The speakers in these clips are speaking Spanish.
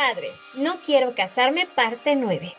Padre, no quiero casarme parte 9.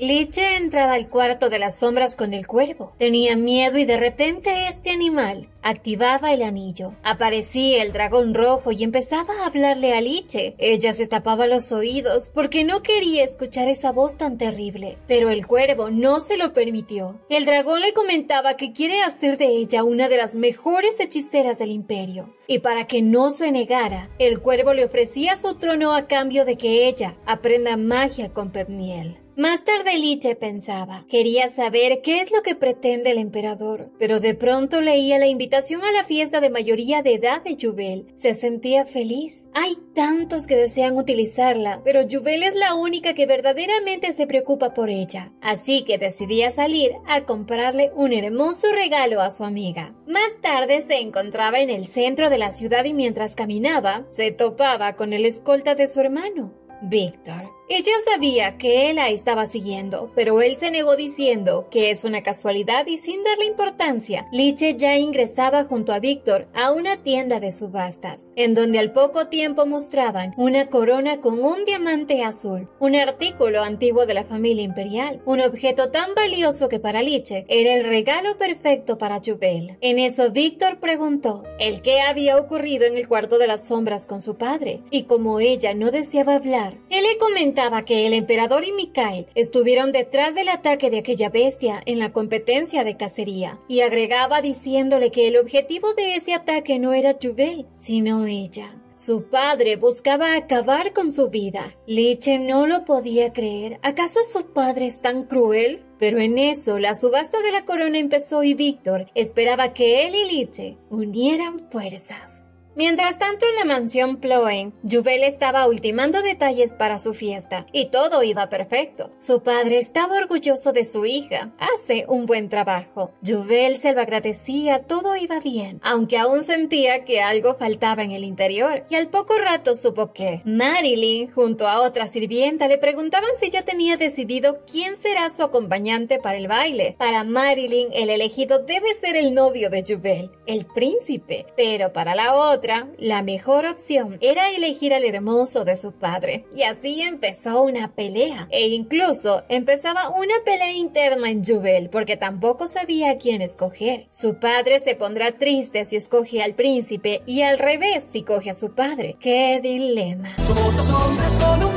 Liche entraba al cuarto de las sombras con el cuervo. Tenía miedo y de repente este animal activaba el anillo. Aparecía el dragón rojo y empezaba a hablarle a Liche. Ella se tapaba los oídos porque no quería escuchar esa voz tan terrible, pero el cuervo no se lo permitió. El dragón le comentaba que quiere hacer de ella una de las mejores hechiceras del imperio. Y para que no se negara, el cuervo le ofrecía su trono a cambio de que ella aprenda magia con Pepniel. Más tarde Liche pensaba, quería saber qué es lo que pretende el emperador, pero de pronto leía la invitación a la fiesta de mayoría de edad de Jubel. Se sentía feliz. Hay tantos que desean utilizarla, pero Jubel es la única que verdaderamente se preocupa por ella. Así que decidía salir a comprarle un hermoso regalo a su amiga. Más tarde se encontraba en el centro de la ciudad y mientras caminaba, se topaba con el escolta de su hermano, Víctor. Ella sabía que él la estaba siguiendo, pero él se negó diciendo que es una casualidad y sin darle importancia, Liche ya ingresaba junto a Víctor a una tienda de subastas, en donde al poco tiempo mostraban una corona con un diamante azul, un artículo antiguo de la familia imperial, un objeto tan valioso que para Liche era el regalo perfecto para Jubel. En eso Víctor preguntó el qué había ocurrido en el cuarto de las sombras con su padre, y como ella no deseaba hablar, él le comentó que el emperador y Mikael estuvieron detrás del ataque de aquella bestia en la competencia de cacería, y agregaba diciéndole que el objetivo de ese ataque no era Jubel, sino ella. Su padre buscaba acabar con su vida. Liche no lo podía creer. ¿Acaso su padre es tan cruel? Pero en eso la subasta de la corona empezó y Víctor esperaba que él y Liche unieran fuerzas. Mientras tanto, en la mansión Ploen, Juvel estaba ultimando detalles para su fiesta y todo iba perfecto. Su padre estaba orgulloso de su hija. Hace un buen trabajo. Juvel se lo agradecía, todo iba bien, aunque aún sentía que algo faltaba en el interior. Y al poco rato supo que Marilyn, junto a otra sirvienta, le preguntaban si ya tenía decidido quién será su acompañante para el baile. Para Marilyn, el elegido debe ser el novio de Juvel, el príncipe, pero para la otra, la mejor opción era elegir al hermoso de su padre. Y así empezó una pelea. E incluso empezaba una pelea interna en Jubel porque tampoco sabía a quién escoger. Su padre se pondrá triste si escoge al príncipe y al revés si coge a su padre. ¡Qué dilema! Somos dos hombres con un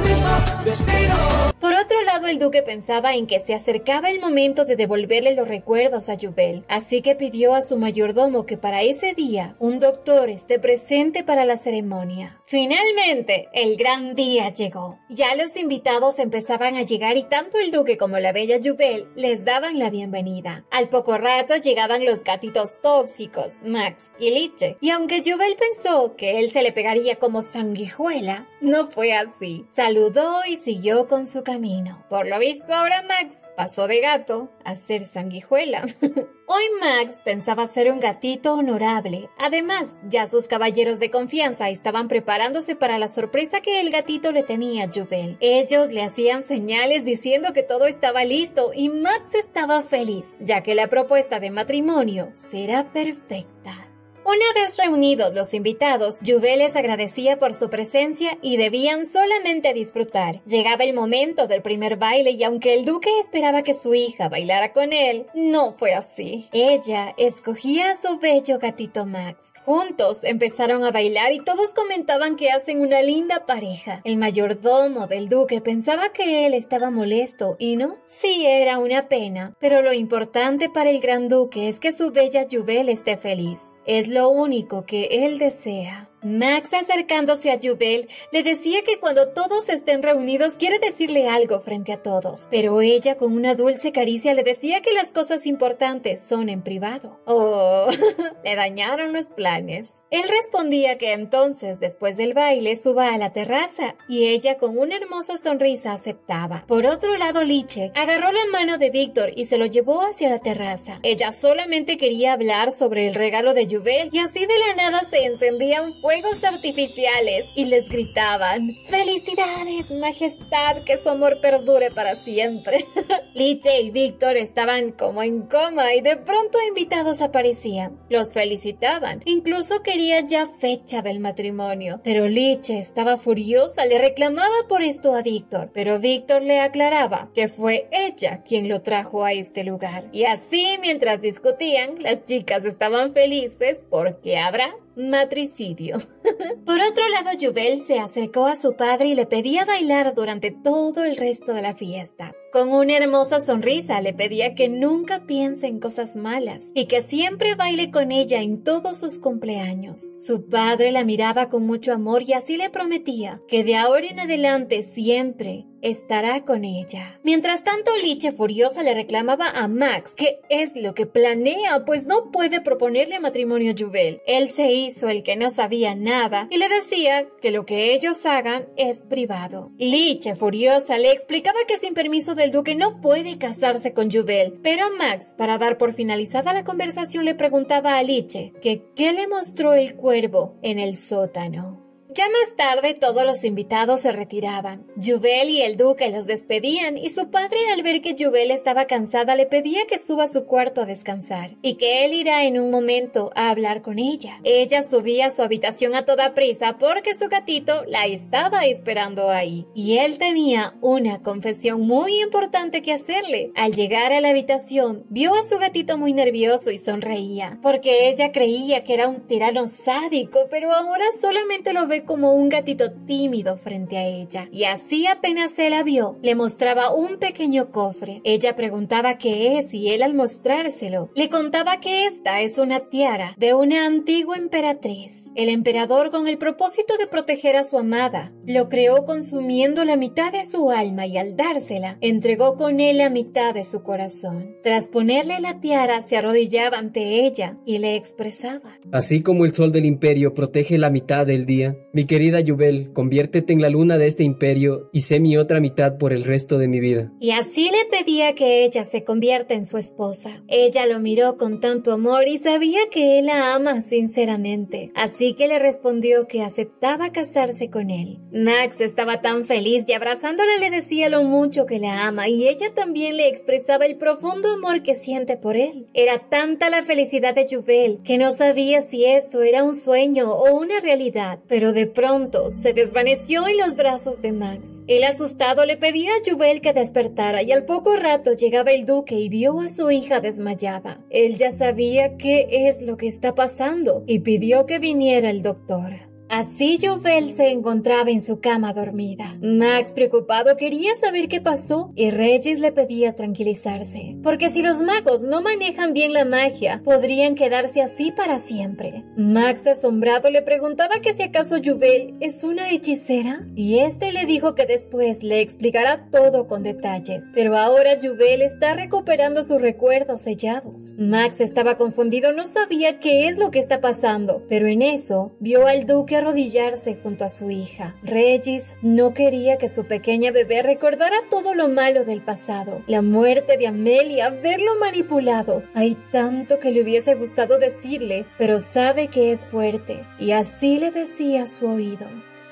por otro lado, el duque pensaba en que se acercaba el momento de devolverle los recuerdos a Jubel, así que pidió a su mayordomo que para ese día un doctor esté presente para la ceremonia. Finalmente, el gran día llegó. Ya los invitados empezaban a llegar y tanto el duque como la bella Jubel les daban la bienvenida. Al poco rato llegaban los gatitos tóxicos, Max y Liche, y aunque Jubel pensó que él se le pegaría como sanguijuela, no fue así. Saludó y siguió con su camino. Por lo visto ahora Max pasó de gato a ser sanguijuela. Hoy Max pensaba ser un gatito honorable. Además, ya sus caballeros de confianza estaban preparándose para la sorpresa que el gatito le tenía a Juvel. Ellos le hacían señales diciendo que todo estaba listo y Max estaba feliz, ya que la propuesta de matrimonio será perfecta. Una vez reunidos los invitados, Juvel les agradecía por su presencia y debían solamente disfrutar. Llegaba el momento del primer baile y aunque el duque esperaba que su hija bailara con él, no fue así. Ella escogía a su bello gatito Max. Juntos empezaron a bailar y todos comentaban que hacen una linda pareja. El mayordomo del duque pensaba que él estaba molesto y no. Sí, era una pena, pero lo importante para el gran duque es que su bella Juvel esté feliz. Es lo único que él desea. Max acercándose a Jubel le decía que cuando todos estén reunidos quiere decirle algo frente a todos, pero ella con una dulce caricia le decía que las cosas importantes son en privado. Oh, le dañaron los planes. Él respondía que entonces después del baile suba a la terraza y ella con una hermosa sonrisa aceptaba. Por otro lado, Liche agarró la mano de Víctor y se lo llevó hacia la terraza. Ella solamente quería hablar sobre el regalo de Jubel y así de la nada se encendían fuegos artificiales y les gritaban ¡Felicidades, Majestad! Que su amor perdure para siempre. Liche y Víctor estaban como en coma y de pronto invitados aparecían. Los felicitaban, incluso querían ya fecha del matrimonio. Pero Liche estaba furiosa, le reclamaba por esto a Víctor, pero Víctor le aclaraba que fue ella quien lo trajo a este lugar. Y así, mientras discutían, las chicas estaban felices porque habrá matricidio. Por otro lado, Jubel se acercó a su padre y le pedía bailar durante todo el resto de la fiesta. Con una hermosa sonrisa le pedía que nunca piense en cosas malas y que siempre baile con ella en todos sus cumpleaños. Su padre la miraba con mucho amor y así le prometía que de ahora en adelante siempre estará con ella. Mientras tanto, Liche furiosa le reclamaba a Max que es lo que planea, pues no puede proponerle matrimonio a Jubel. Él se hizo el que no sabía nada y le decía que lo que ellos hagan es privado. Liche furiosa le explicaba que sin permiso del duque no puede casarse con Jubel, pero Max, para dar por finalizada la conversación, le preguntaba a Liche que qué le mostró el cuervo en el sótano. Ya más tarde todos los invitados se retiraban. Jubel y el duque los despedían y su padre al ver que Jubel estaba cansada le pedía que suba a su cuarto a descansar y que él irá en un momento a hablar con ella. Ella subía a su habitación a toda prisa porque su gatito la estaba esperando ahí y él tenía una confesión muy importante que hacerle. Al llegar a la habitación vio a su gatito muy nervioso y sonreía porque ella creía que era un tirano sádico pero ahora solamente lo ve como un gatito tímido frente a ella, y así apenas se la vio, le mostraba un pequeño cofre. Ella preguntaba qué es y él al mostrárselo, le contaba que esta es una tiara de una antigua emperatriz. El emperador con el propósito de proteger a su amada, lo creó consumiendo la mitad de su alma y al dársela, entregó con él la mitad de su corazón. Tras ponerle la tiara, se arrodillaba ante ella y le expresaba. Así como el sol del imperio protege la mitad del día, mi querida Yubel, conviértete en la luna de este imperio y sé mi otra mitad por el resto de mi vida. Y así le pedía que ella se convierta en su esposa. Ella lo miró con tanto amor y sabía que él la ama sinceramente, así que le respondió que aceptaba casarse con él. Max estaba tan feliz y abrazándole le decía lo mucho que la ama y ella también le expresaba el profundo amor que siente por él. Era tanta la felicidad de Yubel que no sabía si esto era un sueño o una realidad, pero de pronto se desvaneció en los brazos de Max. El asustado le pedía a Jubel que despertara y al poco rato llegaba el duque y vio a su hija desmayada. Él ya sabía qué es lo que está pasando y pidió que viniera el doctor. Así Jovel se encontraba en su cama dormida. Max, preocupado, quería saber qué pasó y Regis le pedía tranquilizarse, porque si los magos no manejan bien la magia, podrían quedarse así para siempre. Max, asombrado, le preguntaba que si acaso Jovel es una hechicera y este le dijo que después le explicará todo con detalles, pero ahora Jovel está recuperando sus recuerdos sellados. Max estaba confundido, no sabía qué es lo que está pasando, pero en eso vio al duque arrodillarse junto a su hija. Regis no quería que su pequeña bebé recordara todo lo malo del pasado, la muerte de Amelia, verlo manipulado. Hay tanto que le hubiese gustado decirle, pero sabe que es fuerte, y así le decía a su oído.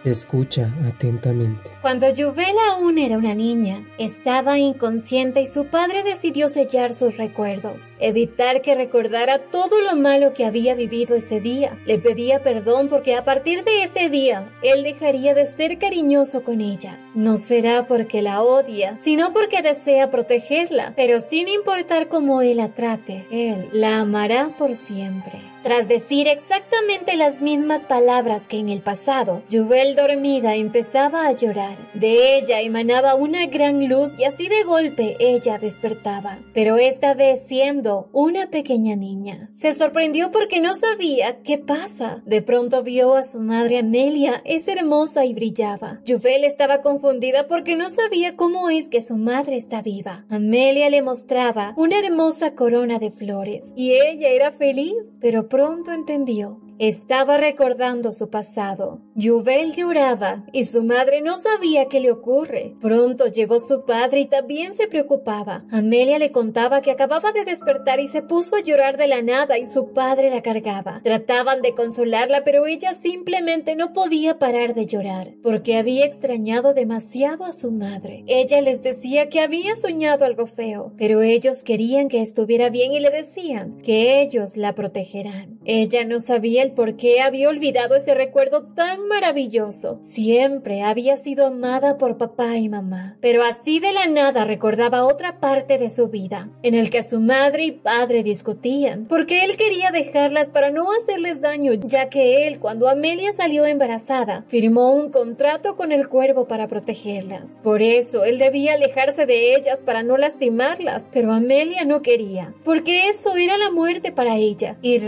Escucha atentamente. Cuando Jubel aún era una niña, estaba inconsciente y su padre decidió sellar sus recuerdos, evitar que recordara todo lo malo que había vivido ese día. Le pedía perdón porque a partir de ese día, él dejaría de ser cariñoso con ella. No será porque la odia, sino porque desea protegerla, pero sin importar cómo él la trate, él la amará por siempre. Tras decir exactamente las mismas palabras que en el pasado, Jubel dormida empezaba a llorar. De ella emanaba una gran luz y así de golpe ella despertaba, pero esta vez siendo una pequeña niña. Se sorprendió porque no sabía qué pasa. De pronto vio a su madre Amelia, es hermosa y brillaba. Jubel estaba confundida porque no sabía cómo es que su madre está viva. Amelia le mostraba una hermosa corona de flores y ella era feliz, pero pronto entendió Estaba recordando su pasado. Yuvel lloraba y su madre no sabía qué le ocurre. Pronto llegó su padre y también se preocupaba. Amelia le contaba que acababa de despertar y se puso a llorar de la nada y su padre la cargaba. Trataban de consolarla, pero ella simplemente no podía parar de llorar porque había extrañado demasiado a su madre. Ella les decía que había soñado algo feo, pero ellos querían que estuviera bien y le decían que ellos la protegerán. Ella no sabía el por qué había olvidado ese recuerdo tan maravilloso. Siempre había sido amada por papá y mamá, pero así de la nada recordaba otra parte de su vida, en el que su madre y padre discutían, porque él quería dejarlas para no hacerles daño, ya que él, cuando Amelia salió embarazada, firmó un contrato con el cuervo para protegerlas. Por eso él debía alejarse de ellas para no lastimarlas, pero Amelia no quería, porque eso era la muerte para ella. Y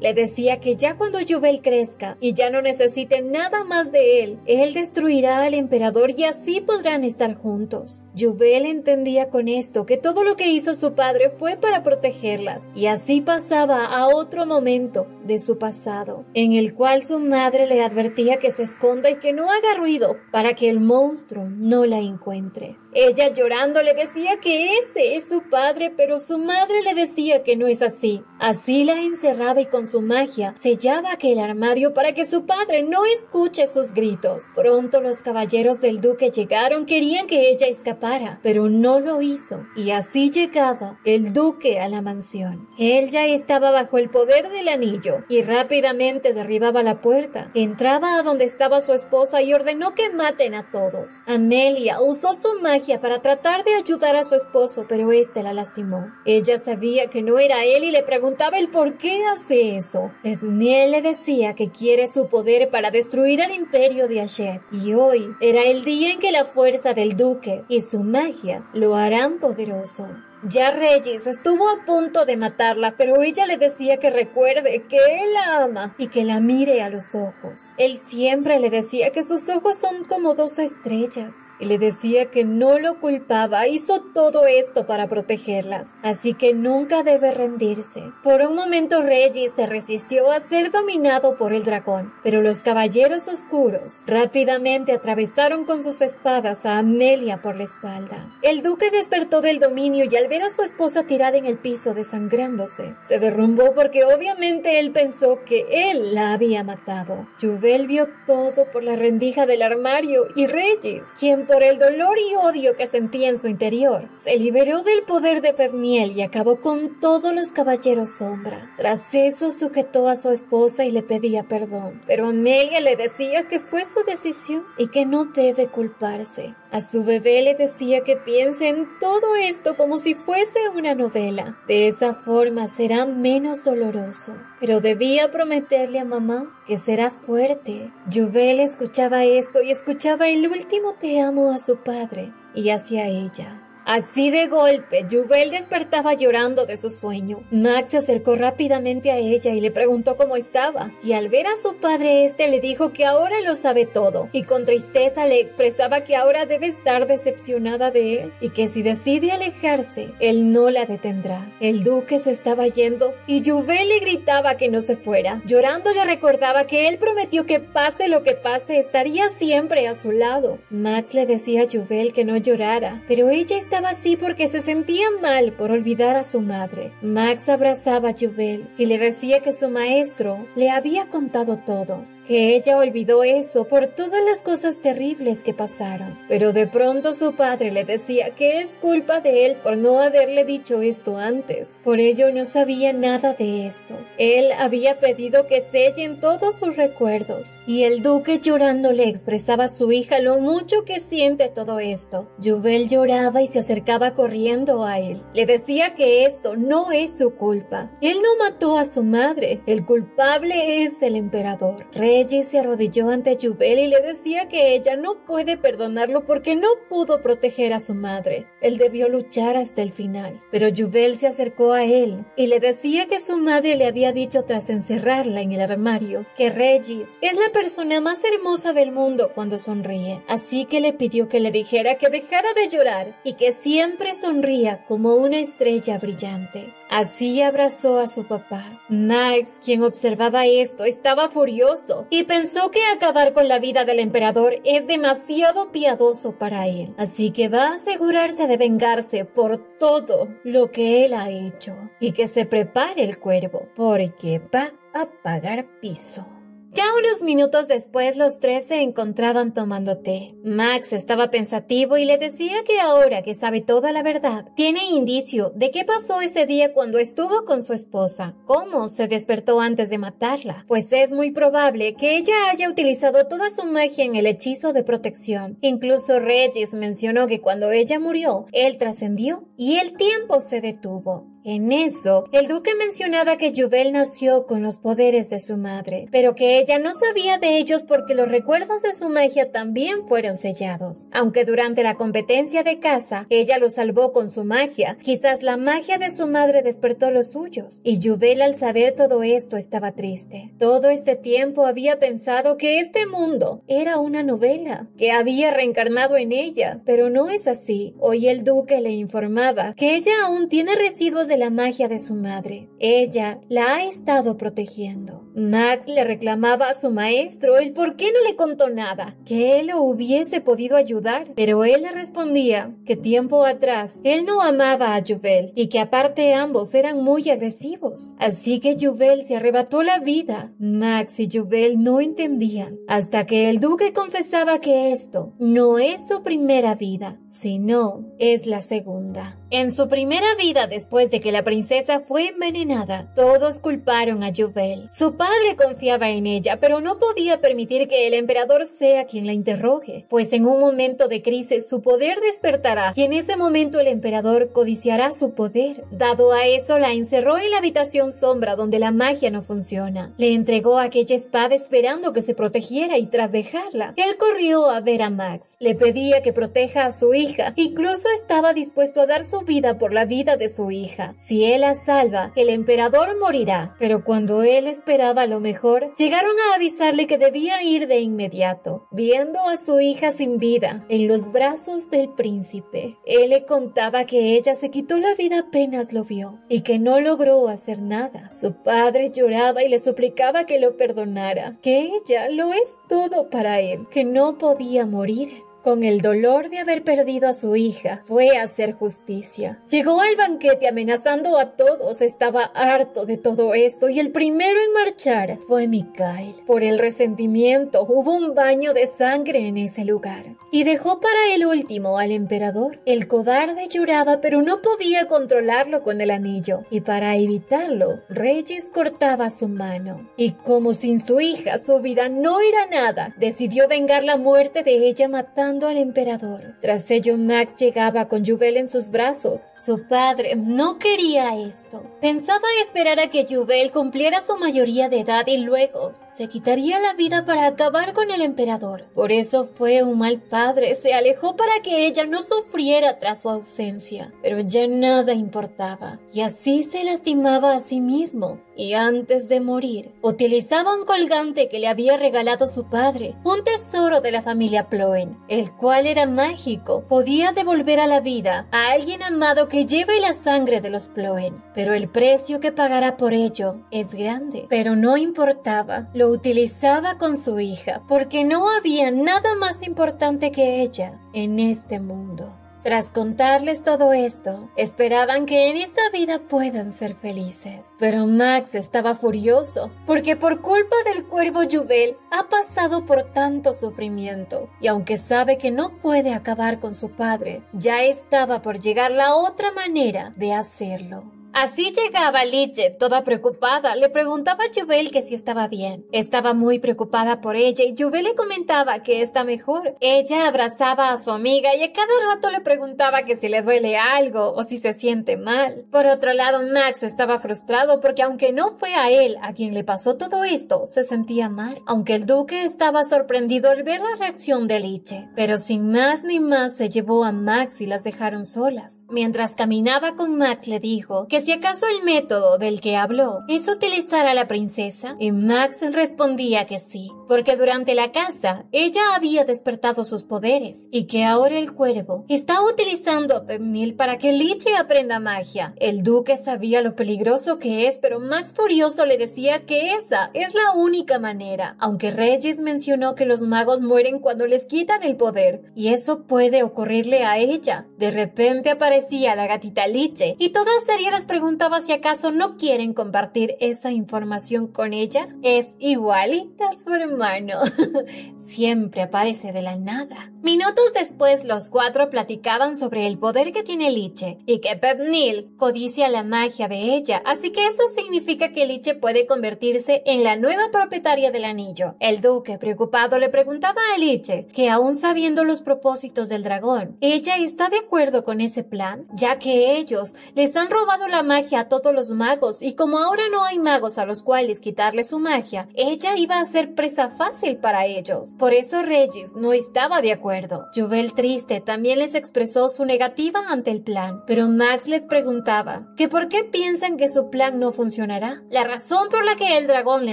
Le decía que ya cuando Juvel crezca y ya no necesite nada más de él, él destruirá al emperador y así podrán estar juntos. Juvel entendía con esto que todo lo que hizo su padre fue para protegerlas, y así pasaba a otro momento de su pasado, en el cual su madre le advertía que se esconda y que no haga ruido para que el monstruo no la encuentre. Ella llorando le decía que ese es su padre, pero su madre le decía que no es así. Así la encerraba y con su magia sellaba aquel armario para que su padre no escuche sus gritos. Pronto los caballeros del duque llegaron, querían que ella escapara, pero no lo hizo, y así llegaba el duque a la mansión. Él ya estaba bajo el poder del anillo y rápidamente derribaba la puerta. Entraba a donde estaba su esposa y ordenó que maten a todos. Amelia usó su magia para tratar de ayudar a su esposo, pero éste la lastimó. Ella sabía que no era él y le preguntaba el por qué hace eso. Evniel le decía que quiere su poder para destruir al imperio de Ashed, y hoy era el día en que la fuerza del duque y su magia lo harán poderoso. Ya Regis estuvo a punto de matarla, pero ella le decía que recuerde que él la ama y que la mire a los ojos. Él siempre le decía que sus ojos son como dos estrellas y le decía que no lo culpaba, hizo todo esto para protegerlas, así que nunca debe rendirse. Por un momento Regis se resistió a ser dominado por el dragón, pero los caballeros oscuros rápidamente atravesaron con sus espadas a Amelia por la espalda. El duque despertó del dominio y al ver a su esposa tirada en el piso desangrándose, se derrumbó porque obviamente él pensó que él la había matado. Juvel vio todo por la rendija del armario y Regis, quien por el dolor y odio que sentía en su interior, se liberó del poder de Pevniel y acabó con todos los caballeros sombra. Tras eso sujetó a su esposa y le pedía perdón, pero Amelia le decía que fue su decisión y que no debe culparse. A su bebé le decía que piense en todo esto como si fuese una novela. De esa forma será menos doloroso. Pero debía prometerle a mamá que será fuerte. Juvel escuchaba esto y escuchaba el último te amo a su padre y hacia ella. Así de golpe, Juvel despertaba llorando de su sueño. Max se acercó rápidamente a ella y le preguntó cómo estaba. Y al ver a su padre, este le dijo que ahora lo sabe todo. Y con tristeza le expresaba que ahora debe estar decepcionada de él y que si decide alejarse, él no la detendrá. El duque se estaba yendo y Juvel le gritaba que no se fuera. Llorando le recordaba que él prometió que pase lo que pase, estaría siempre a su lado. Max le decía a Juvel que no llorara, pero ella estaba así porque se sentía mal por olvidar a su madre. Max abrazaba a Juvel y le decía que su maestro le había contado todo que ella olvidó eso por todas las cosas terribles que pasaron. Pero de pronto su padre le decía que es culpa de él por no haberle dicho esto antes. Por ello no sabía nada de esto. Él había pedido que sellen todos sus recuerdos. Y el duque llorando le expresaba a su hija lo mucho que siente todo esto. Juvel lloraba y se acercaba corriendo a él. Le decía que esto no es su culpa. Él no mató a su madre. El culpable es el emperador. Rey Reggie se arrodilló ante Jubel y le decía que ella no puede perdonarlo porque no pudo proteger a su madre. Él debió luchar hasta el final. Pero Jubel se acercó a él y le decía que su madre le había dicho tras encerrarla en el armario que Regis es la persona más hermosa del mundo cuando sonríe. Así que le pidió que le dijera que dejara de llorar y que siempre sonría como una estrella brillante. Así abrazó a su papá. Max, quien observaba esto, estaba furioso y pensó que acabar con la vida del emperador es demasiado piadoso para él. Así que va a asegurarse de vengarse por todo lo que él ha hecho y que se prepare el cuervo porque va a pagar piso. Ya unos minutos después los tres se encontraban tomando té. Max estaba pensativo y le decía que ahora que sabe toda la verdad, tiene indicio de qué pasó ese día cuando estuvo con su esposa, cómo se despertó antes de matarla, pues es muy probable que ella haya utilizado toda su magia en el hechizo de protección. Incluso Regis mencionó que cuando ella murió, él trascendió y el tiempo se detuvo. En eso, el duque mencionaba que Jubel nació con los poderes de su madre, pero que ella no sabía de ellos porque los recuerdos de su magia también fueron sellados. Aunque durante la competencia de caza, ella lo salvó con su magia, quizás la magia de su madre despertó los suyos. Y Jubel al saber todo esto estaba triste. Todo este tiempo había pensado que este mundo era una novela, que había reencarnado en ella, pero no es así. Hoy el duque le informaba que ella aún tiene residuos de la magia de su madre. Ella la ha estado protegiendo. Max le reclamaba a su maestro el por qué no le contó nada, que él lo hubiese podido ayudar, pero él le respondía que tiempo atrás él no amaba a Juvel y que aparte ambos eran muy agresivos. Así que Juvel se arrebató la vida. Max y Juvel no entendían hasta que el duque confesaba que esto no es su primera vida, sino es la segunda. En su primera vida después de que la princesa fue envenenada, todos culparon a Juvel. Su padre confiaba en ella, pero no podía permitir que el emperador sea quien la interrogue, pues en un momento de crisis su poder despertará y en ese momento el emperador codiciará su poder. Dado a eso, la encerró en la habitación sombra donde la magia no funciona. Le entregó aquella espada esperando que se protegiera y tras dejarla, él corrió a ver a Max. Le pedía que proteja a su hija, incluso estaba dispuesto a dar su vida por la vida de su hija. Si él la salva, el emperador morirá. Pero cuando él esperaba lo mejor, llegaron a avisarle que debía ir de inmediato, viendo a su hija sin vida en los brazos del príncipe. Él le contaba que ella se quitó la vida apenas lo vio y que no logró hacer nada. Su padre lloraba y le suplicaba que lo perdonara, que ella lo es todo para él, que no podía morir con el dolor de haber perdido a su hija, fue a hacer justicia. Llegó al banquete amenazando a todos, estaba harto de todo esto y el primero en marchar fue Mikhail. Por el resentimiento hubo un baño de sangre en ese lugar y dejó para el último al emperador. El cobarde lloraba pero no podía controlarlo con el anillo y para evitarlo, Regis cortaba su mano y como sin su hija su vida no era nada, decidió vengar la muerte de ella matando al emperador. Tras ello, Max llegaba con Juvel en sus brazos. Su padre no quería esto. Pensaba esperar a que Juvel cumpliera su mayoría de edad y luego se quitaría la vida para acabar con el emperador. Por eso fue un mal padre, se alejó para que ella no sufriera tras su ausencia. Pero ya nada importaba, y así se lastimaba a sí mismo. Y antes de morir, utilizaba un colgante que le había regalado su padre, un tesoro de la familia Ploen, el cual era mágico, podía devolver a la vida a alguien amado que lleve la sangre de los Ploen, pero el precio que pagará por ello es grande. Pero no importaba, lo utilizaba con su hija, porque no había nada más importante que ella en este mundo. Tras contarles todo esto, esperaban que en esta vida puedan ser felices. Pero Max estaba furioso, porque por culpa del cuervo Juvel ha pasado por tanto sufrimiento, y aunque sabe que no puede acabar con su padre, ya estaba por llegar la otra manera de hacerlo. Así llegaba Liche, toda preocupada. Le preguntaba a Jubel que si estaba bien. Estaba muy preocupada por ella y Jubel le comentaba que está mejor. Ella abrazaba a su amiga y a cada rato le preguntaba que si le duele algo o si se siente mal. Por otro lado, Max estaba frustrado porque aunque no fue a él a quien le pasó todo esto, se sentía mal. Aunque el duque estaba sorprendido al ver la reacción de Liche. Pero sin más ni más se llevó a Max y las dejaron solas. Mientras caminaba con Max le dijo que si acaso el método del que habló es utilizar a la princesa, y Max respondía que sí, porque durante la caza ella había despertado sus poderes y que ahora el cuervo está utilizando a Pemnil para que Liche aprenda magia. El duque sabía lo peligroso que es, pero Max furioso le decía que esa es la única manera, aunque Regis mencionó que los magos mueren cuando les quitan el poder, y eso puede ocurrirle a ella. De repente aparecía la gatita Liche y todas serían las preguntaba si acaso no quieren compartir esa información con ella. Es igualita su hermano. Siempre aparece de la nada. Minutos después los cuatro platicaban sobre el poder que tiene Liche y que Pep Neal codicia la magia de ella, así que eso significa que Liche puede convertirse en la nueva propietaria del anillo. El duque, preocupado, le preguntaba a Liche que aún sabiendo los propósitos del dragón, ella está de acuerdo con ese plan, ya que ellos les han robado la magia a todos los magos y como ahora no hay magos a los cuales quitarle su magia, ella iba a ser presa fácil para ellos. Por eso Regis no estaba de acuerdo. Juvel triste también les expresó su negativa ante el plan, pero Max les preguntaba que por qué piensan que su plan no funcionará. La razón por la que el dragón le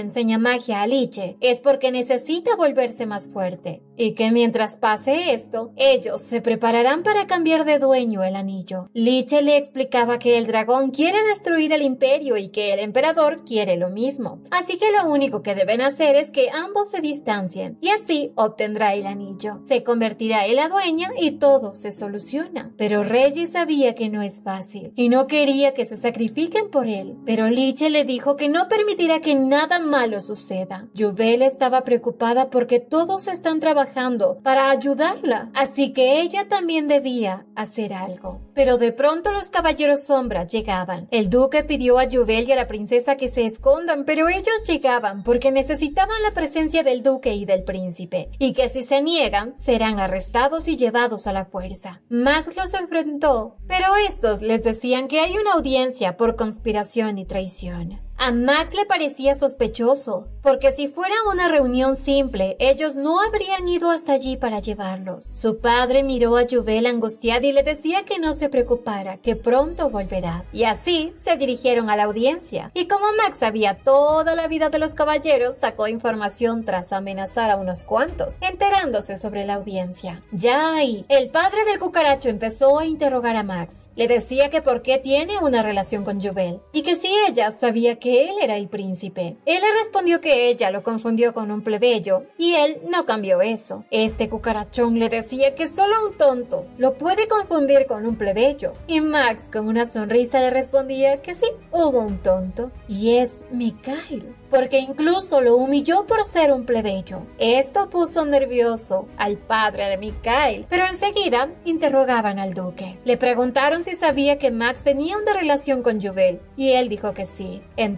enseña magia a Liche es porque necesita volverse más fuerte y que mientras pase esto, ellos se prepararán para cambiar de dueño el anillo. Liche le explicaba que el dragón quiere destruir el imperio y que el emperador quiere lo mismo. Así que lo único que deben hacer es que ambos se distancien y así obtendrá el anillo. Se convertirá en la dueña y todo se soluciona. Pero Regis sabía que no es fácil y no quería que se sacrifiquen por él. Pero Liche le dijo que no permitirá que nada malo suceda. Juvel estaba preocupada porque todos están trabajando para ayudarla, así que ella también debía hacer algo. Pero de pronto los caballeros sombra llegaban. El duque pidió a Juvel y a la princesa que se escondan, pero ellos llegaban porque necesitaban la presencia del duque y del príncipe, y que si se niegan serán arrestados y llevados a la fuerza. Max los enfrentó, pero estos les decían que hay una audiencia por conspiración y traición. A Max le parecía sospechoso, porque si fuera una reunión simple, ellos no habrían ido hasta allí para llevarlos. Su padre miró a Juvel angustiada y le decía que no se preocupara, que pronto volverá. Y así se dirigieron a la audiencia. Y como Max sabía toda la vida de los caballeros, sacó información tras amenazar a unos cuantos, enterándose sobre la audiencia. Ya ahí, el padre del cucaracho empezó a interrogar a Max. Le decía que por qué tiene una relación con Juvel, y que si ella sabía que él era el príncipe. Él le respondió que ella lo confundió con un plebeyo y él no cambió eso. Este cucarachón le decía que solo un tonto lo puede confundir con un plebeyo y Max con una sonrisa le respondía que sí, hubo un tonto y es Mikhail porque incluso lo humilló por ser un plebeyo. Esto puso nervioso al padre de Mikhail, pero enseguida interrogaban al duque. Le preguntaron si sabía que Max tenía una relación con Juvel, y él dijo que sí. Entonces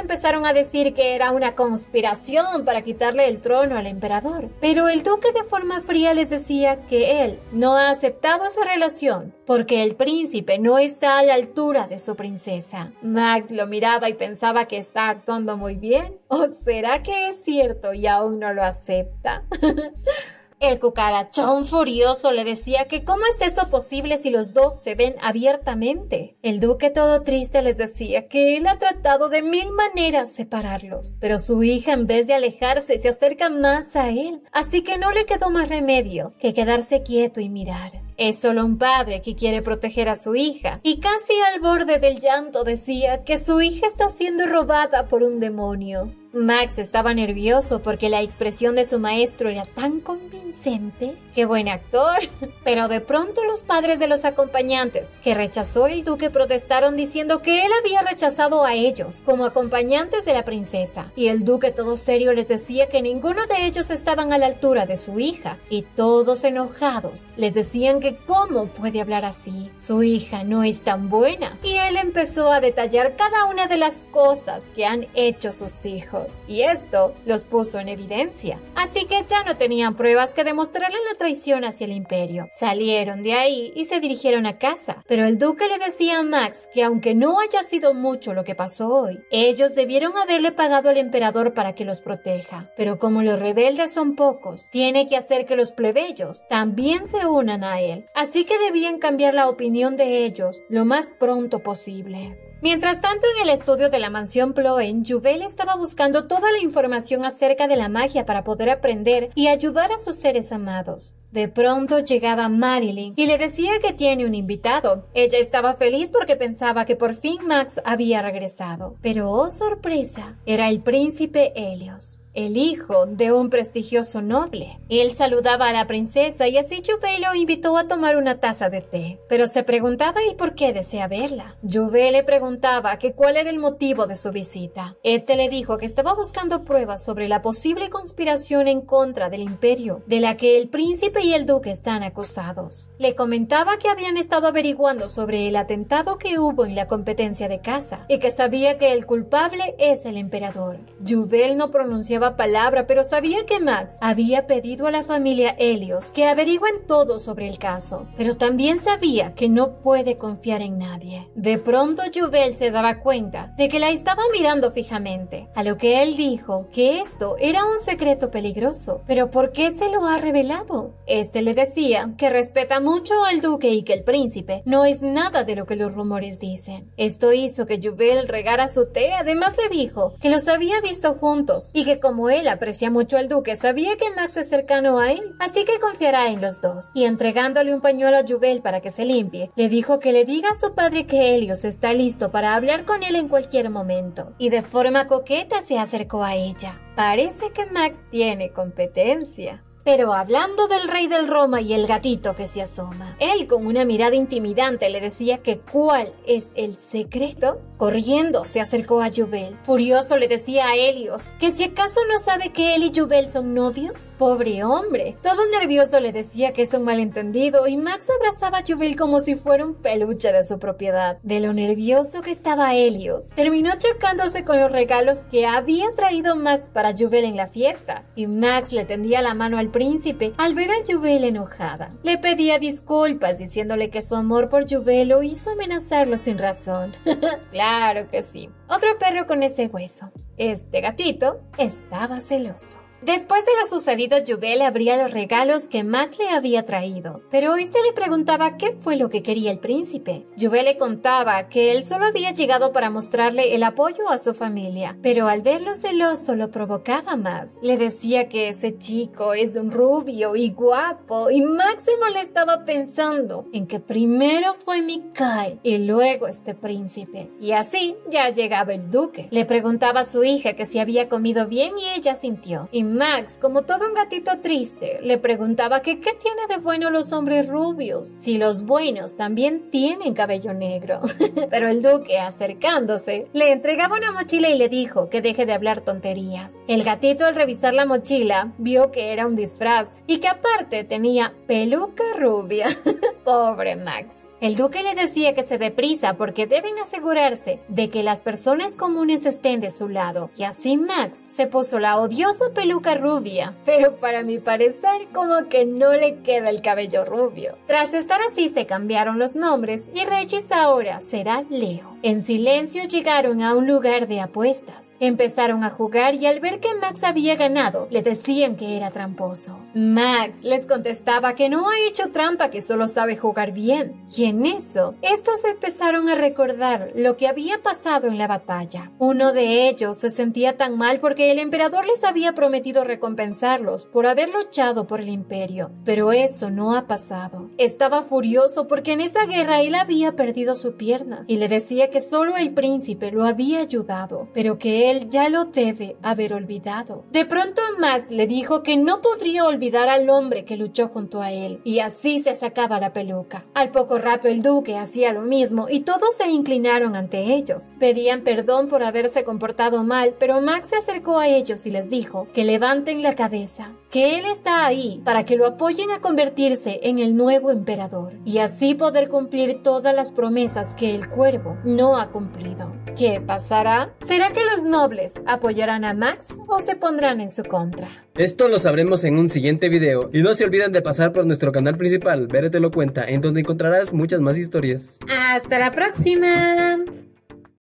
empezaron a decir que era una conspiración para quitarle el trono al emperador. Pero el duque de forma fría les decía que él no ha aceptado esa relación porque el príncipe no está a la altura de su princesa. Max lo miraba y pensaba que está actuando muy bien. ¿O será que es cierto y aún no lo acepta? El cucarachón furioso le decía que cómo es eso posible si los dos se ven abiertamente. El duque todo triste les decía que él ha tratado de mil maneras separarlos, pero su hija en vez de alejarse se acerca más a él, así que no le quedó más remedio que quedarse quieto y mirar. Es solo un padre que quiere proteger a su hija, y casi al borde del llanto decía que su hija está siendo robada por un demonio. Max estaba nervioso porque la expresión de su maestro era tan convincente. ¡Qué buen actor! Pero de pronto los padres de los acompañantes que rechazó el duque protestaron diciendo que él había rechazado a ellos como acompañantes de la princesa. Y el duque todo serio les decía que ninguno de ellos estaban a la altura de su hija. Y todos enojados les decían que cómo puede hablar así. Su hija no es tan buena. Y él empezó a detallar cada una de las cosas que han hecho sus hijos. Y esto los puso en evidencia. Así que ya no tenían pruebas que demostraran la traición hacia el imperio. Salieron de ahí y se dirigieron a casa. Pero el duque le decía a Max que aunque no haya sido mucho lo que pasó hoy, ellos debieron haberle pagado al emperador para que los proteja. Pero como los rebeldes son pocos, tiene que hacer que los plebeyos también se unan a él. Así que debían cambiar la opinión de ellos lo más pronto posible. Mientras tanto, en el estudio de la mansión Ploen, Juvel estaba buscando toda la información acerca de la magia para poder aprender y ayudar a sus seres amados. De pronto llegaba Marilyn y le decía que tiene un invitado. Ella estaba feliz porque pensaba que por fin Max había regresado. Pero, oh sorpresa, era el príncipe Helios el hijo de un prestigioso noble. Él saludaba a la princesa y así Juve lo invitó a tomar una taza de té, pero se preguntaba y por qué desea verla. Juve le preguntaba que cuál era el motivo de su visita. Este le dijo que estaba buscando pruebas sobre la posible conspiración en contra del imperio, de la que el príncipe y el duque están acusados. Le comentaba que habían estado averiguando sobre el atentado que hubo en la competencia de caza y que sabía que el culpable es el emperador. Juvel no pronunciaba palabra, pero sabía que Max había pedido a la familia Helios que averigüen todo sobre el caso, pero también sabía que no puede confiar en nadie. De pronto Juvel se daba cuenta de que la estaba mirando fijamente, a lo que él dijo que esto era un secreto peligroso. Pero ¿por qué se lo ha revelado? Este le decía que respeta mucho al duque y que el príncipe no es nada de lo que los rumores dicen. Esto hizo que Juvel regara su té, además le dijo que los había visto juntos y que como él aprecia mucho al duque, sabía que Max es cercano a él, así que confiará en los dos. Y entregándole un pañuelo a Juvel para que se limpie, le dijo que le diga a su padre que Helios está listo para hablar con él en cualquier momento. Y de forma coqueta se acercó a ella. Parece que Max tiene competencia. Pero hablando del rey del Roma y el gatito que se asoma, él con una mirada intimidante le decía que cuál es el secreto. Corriendo se acercó a Juvel. Furioso le decía a Helios que si acaso no sabe que él y Juvel son novios. Pobre hombre. Todo nervioso le decía que es un malentendido y Max abrazaba a Juvel como si fuera un peluche de su propiedad. De lo nervioso que estaba Helios, terminó chocándose con los regalos que había traído Max para Juvel en la fiesta. Y Max le tendía la mano al príncipe al ver a Juvel enojada. Le pedía disculpas diciéndole que su amor por Juvel lo hizo amenazarlo sin razón. claro que sí. Otro perro con ese hueso. Este gatito estaba celoso. Después de lo sucedido, Juvel abría los regalos que Max le había traído, pero este le preguntaba qué fue lo que quería el príncipe. Juvel le contaba que él solo había llegado para mostrarle el apoyo a su familia, pero al verlo celoso lo provocaba más. Le decía que ese chico es un rubio y guapo, y Max se molestaba pensando en que primero fue Mikael y luego este príncipe. Y así ya ha llegado el duque. Le preguntaba a su hija que si había comido bien y ella sintió. Max, como todo un gatito triste, le preguntaba que qué tiene de bueno los hombres rubios, si los buenos también tienen cabello negro. Pero el duque, acercándose, le entregaba una mochila y le dijo que deje de hablar tonterías. El gatito al revisar la mochila vio que era un disfraz y que aparte tenía peluca rubia. Pobre Max. El duque le decía que se deprisa porque deben asegurarse de que las personas comunes estén de su lado. Y así Max se puso la odiosa peluca rubia, pero para mi parecer como que no le queda el cabello rubio. Tras estar así se cambiaron los nombres y Regis ahora será Leo. En silencio llegaron a un lugar de apuestas. Empezaron a jugar y al ver que Max había ganado, le decían que era tramposo. Max les contestaba que no ha hecho trampa, que solo sabe jugar bien. Y en eso, estos empezaron a recordar lo que había pasado en la batalla. Uno de ellos se sentía tan mal porque el emperador les había prometido recompensarlos por haber luchado por el imperio, pero eso no ha pasado. Estaba furioso porque en esa guerra él había perdido su pierna y le decía que solo el príncipe lo había ayudado, pero que él ya lo debe haber olvidado. De pronto Max le dijo que no podría olvidar al hombre que luchó junto a él, y así se sacaba la peluca. Al poco rato el duque hacía lo mismo y todos se inclinaron ante ellos. Pedían perdón por haberse comportado mal, pero Max se acercó a ellos y les dijo que levanten la cabeza, que él está ahí para que lo apoyen a convertirse en el nuevo emperador y así poder cumplir todas las promesas que el cuervo no ha cumplido. ¿Qué pasará? ¿Será que los nobles apoyarán a Max o se pondrán en su contra? Esto lo sabremos en un siguiente video y no se olviden de pasar por nuestro canal principal, Vere te lo cuenta, en donde encontrarás muchas más historias. ¡Hasta la próxima!